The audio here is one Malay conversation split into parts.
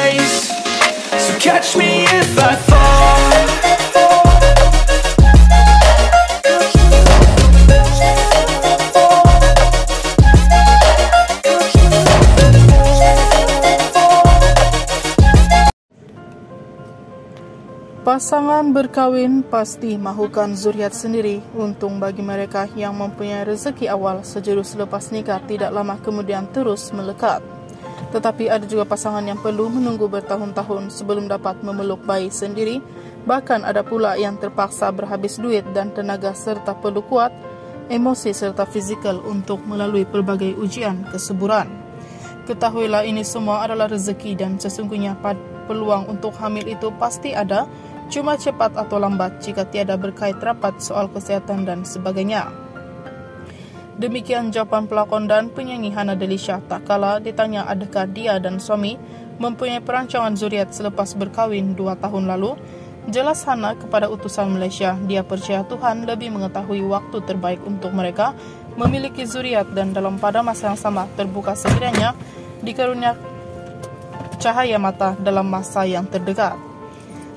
So catch me if I fall Pasangan berkahwin pasti mahukan zuriat sendiri. Untung bagi mereka yang mempunyai rezeki awal sejurus selepas nikah tidak lama kemudian terus melekat. Tetapi ada juga pasangan yang perlu menunggu bertahun-tahun sebelum dapat memeluk bayi sendiri. Bahkan ada pula yang terpaksa berhabis duit dan tenaga serta perlu kuat, emosi serta fizikal untuk melalui pelbagai ujian kesuburan. Ketahuilah ini semua adalah rezeki dan sesungguhnya peluang untuk hamil itu pasti ada cuma cepat atau lambat jika tiada berkait rapat soal kesehatan dan sebagainya. Demikian jawapan pelakon dan penyanyi Hana Delisha tak kala ditanya adakah dia dan suami mempunyai perancangan zuriat selepas berkahwin dua tahun lalu. Jelas Hana kepada utusan Malaysia, dia percaya Tuhan lebih mengetahui waktu terbaik untuk mereka memiliki zuriat dan dalam pada masa yang sama terbuka sekiranya dikarunia cahaya mata dalam masa yang terdekat.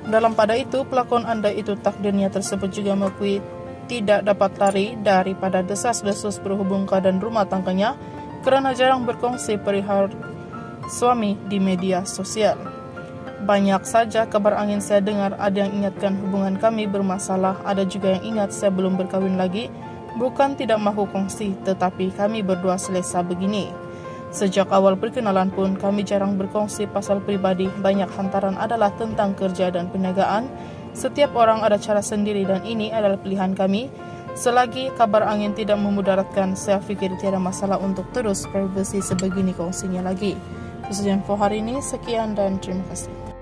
Dalam pada itu, pelakon anda itu takdirnya tersebut juga mengakui tidak dapat lari daripada desas-desus berhubung keadaan rumah tangganya kerana jarang berkongsi perihal suami di media sosial. Banyak saja kabar angin saya dengar ada yang ingatkan hubungan kami bermasalah, ada juga yang ingat saya belum berkahwin lagi. Bukan tidak mahu kongsi, tetapi kami berdua selesa begini. Sejak awal perkenalan pun kami jarang berkongsi pasal pribadi. Banyak hantaran adalah tentang kerja dan perniagaan. Setiap orang ada cara sendiri dan ini adalah pilihan kami. Selagi kabar angin tidak memudaratkan, saya fikir tiada masalah untuk terus privasi sebegini kongsinya lagi. Sahaja info hari ini. Sekian dan terima kasih.